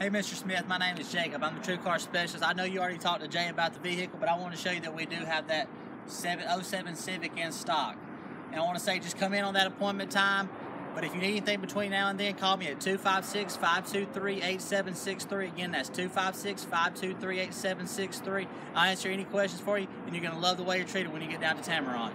Hey, Mr. Smith, my name is Jacob. I'm the TrueCar Specialist. I know you already talked to Jay about the vehicle, but I want to show you that we do have that 707 Civic in stock. And I want to say just come in on that appointment time. But if you need anything between now and then, call me at 256 523 8763. Again, that's 256 523 8763. I'll answer any questions for you, and you're going to love the way you're treated when you get down to Tameron.